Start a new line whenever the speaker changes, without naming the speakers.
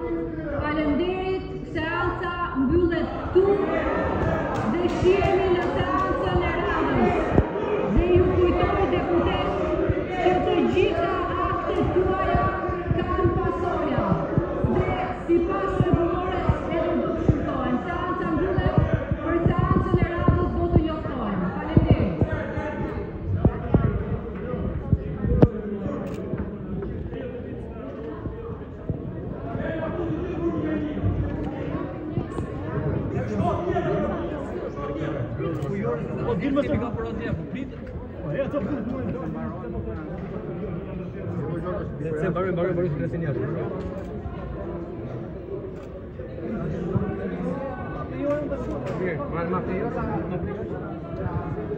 falenderit seansa mbyllet këtu dhe
shihemi në seancën
e radhës dhe ju kujtoj deputet
që të gjitha aktet tuaja
Po dil më të ka për
atë apo prit? Po ja të bëj të mbaron. Se
mbaron, mbaron, të sinjat.
Ti jo më të shoh. Mirë, marr më të jo.